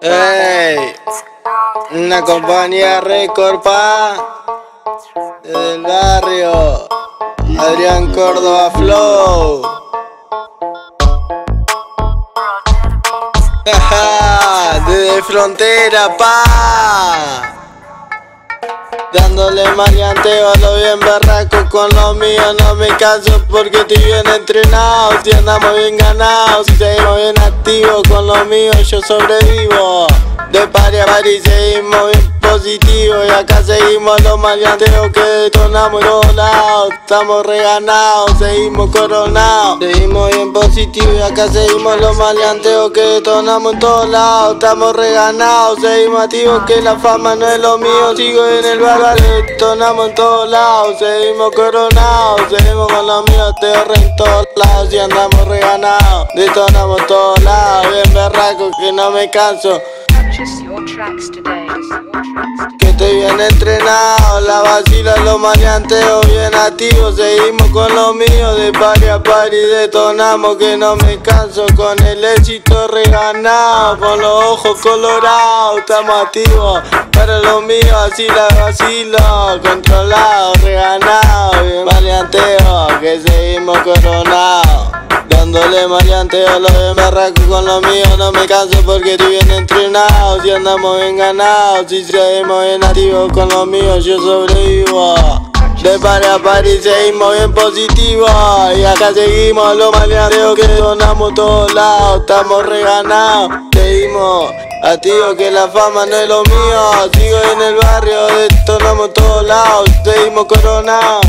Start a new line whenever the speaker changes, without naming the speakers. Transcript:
Ey, una compañía récord pa desde el barrio, Adrián Córdoba Flow. desde frontera pa. Dándole maleanteo a lo bien barraco con lo mío No me canso porque estoy bien entrenado. Si andamos bien ganados, si seguimos bien activos con lo mío yo sobrevivo. De pari a pari seguimos bien positivo Y acá seguimos los maleanteos que detonamos en todos lados. Estamos reganados, seguimos coronados positivo y acá seguimos los maleanteos que detonamos en todos lados. Estamos reganados, seguimos activos que la fama no es lo mío. Sigo en el barrio, detonamos en todos lados. Seguimos coronados, seguimos con los míos te en todos lados Y andamos reganados, detonamos en todos lados. Bien berraco que no me canso que estoy bien entrenado, la vacila, los maleanteos bien activos Seguimos con lo mío, de pari a pari detonamos. Que no me canso con el éxito reganado. Con los ojos colorados, estamos activos. Para lo mío, así la vacilo. Controlado, reganado, bien Que seguimos coronados Dándole maleanteo lo de barraco con lo mío No me canso porque estoy bien entrenado. Si andamos bien ganados Si seguimos bien activos con lo mío yo sobrevivo. De pari a pari seguimos bien positivos Y acá seguimos los maleanteos que sonamos todos lados. Estamos reganados, seguimos activos que la fama no es lo mío. Sigo en el barrio, detonamos todos lados. Seguimos coronados